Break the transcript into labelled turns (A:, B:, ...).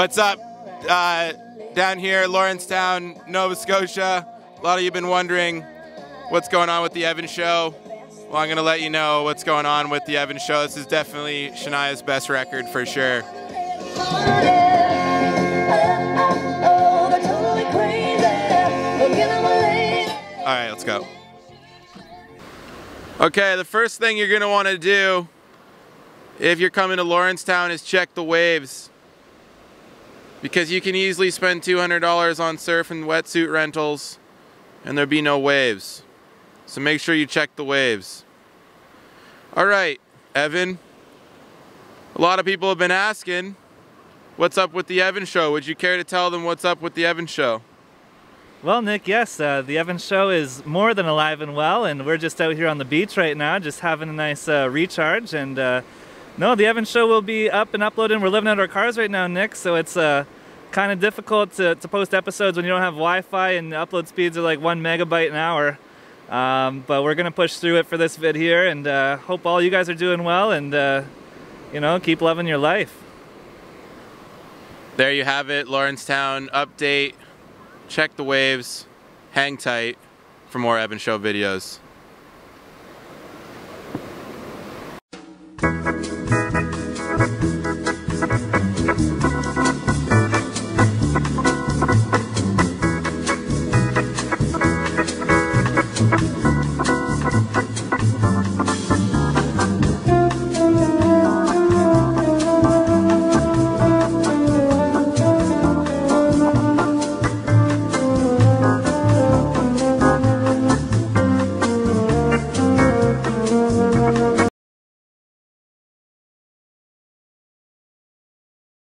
A: What's up? Uh, down here, Lawrencetown, Nova Scotia. A lot of you have been wondering what's going on with the Evan Show. Well, I'm going to let you know what's going on with the Evan Show. This is definitely Shania's best record for sure. All right, let's go. Okay, the first thing you're going to want to do if you're coming to Lawrencetown is check the waves. Because you can easily spend $200 on surf and wetsuit rentals and there'll be no waves. So make sure you check the waves. All right, Evan. A lot of people have been asking, what's up with the Evan show? Would you care to tell them what's up with the Evan show?
B: Well, Nick, yes, uh, the Evan Show is more than alive and well, and we're just out here on the beach right now, just having a nice uh, recharge. And uh, no, the Evan Show will be up and uploading. We're living out our cars right now, Nick, so it's uh, kind of difficult to, to post episodes when you don't have Wi-Fi and upload speeds are like one megabyte an hour. Um, but we're gonna push through it for this vid here and uh, hope all you guys are doing well and uh, you know, keep loving your life.
A: There you have it, Lawrencetown update. Check the waves, hang tight for more Evan Show videos.